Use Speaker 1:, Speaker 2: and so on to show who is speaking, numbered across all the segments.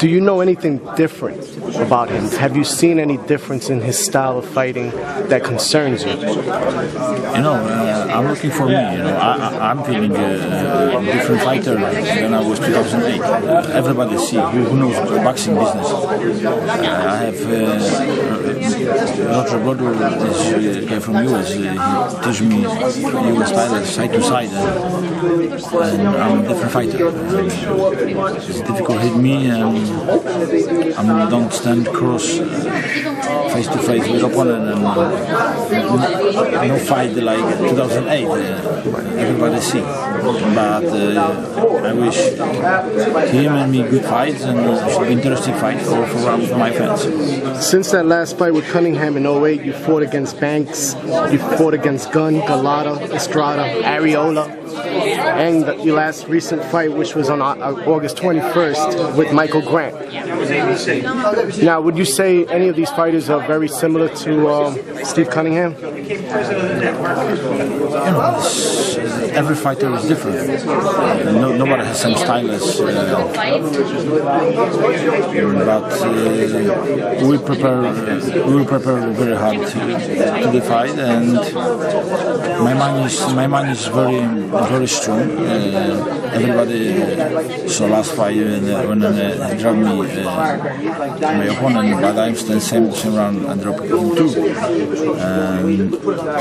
Speaker 1: Do you know anything different about him? Have you seen any difference in his style of fighting that concerns you?
Speaker 2: You know, uh, I'm looking for me. You know, I, I, I'm feeling a, a different fighter than I was 2008. Uh, everybody see who, who knows the boxing business. Uh, I have uh, Roger Bloodworth, this uh, guy from US. Uh, he teach me US style side to side, and, I'm a different fighter. It's difficult to hit me, and I don't stand cross face to face with opponent, and uh, no fight like 2008. Uh, everybody see, but uh, I wish him and me good fights and uh, interesting fight for, for my fans.
Speaker 1: Since that last fight with Cunningham in 08, you fought against Banks, you fought against Gunn, Golota, Estrada, Arreola, and your last recent fight, which was on August 21st with Michael Grant. Now, would you say any of these fighters are very similar to um, Steve Cunningham?
Speaker 2: You know, every fighter is different. No, nobody has same style as. Uh, but uh, we prepare, we prepare very hard to, to the fight, and my mind is my mind is very very strong. Uh, everybody saw last fight when, when uh, dropped me uh, my opponent, but I'm still same same round and drop him too. Um,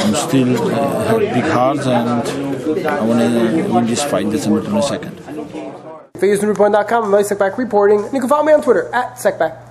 Speaker 2: I'm still uh, have big heart and I want to win this fight December 22nd.
Speaker 3: ESNewsReport.com, I'm Seckbach reporting, and you can follow me on Twitter at Seckbach.